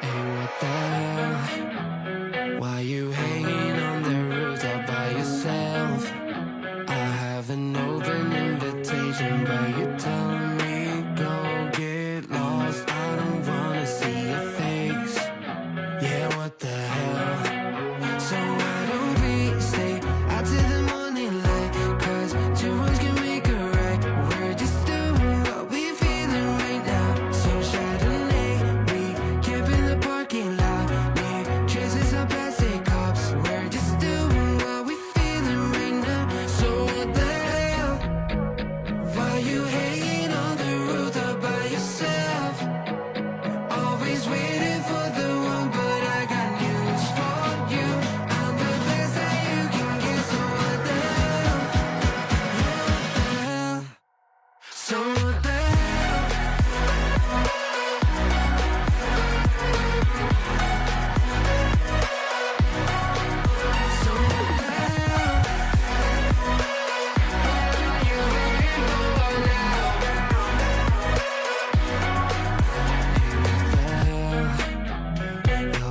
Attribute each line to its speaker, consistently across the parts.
Speaker 1: Hey, what the hell? Why you hanging on the roof all by yourself? I have an open invitation, but you tell me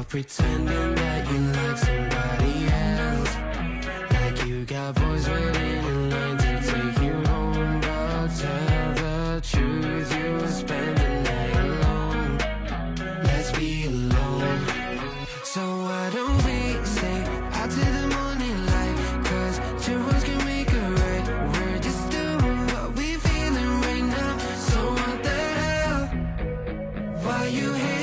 Speaker 1: pretending that you like somebody else. Like you got boys waiting in line So why don't we stay out to the morning light? Cause two wrongs can make a right We're just doing what we're feeling right now. So what the hell? Why you hate